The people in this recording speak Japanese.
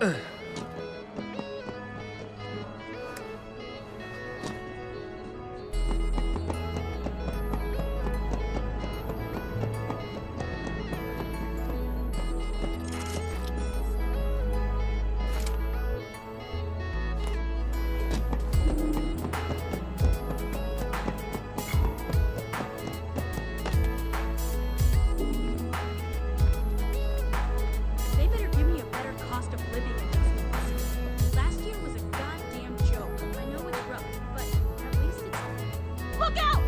Ugh. Look out!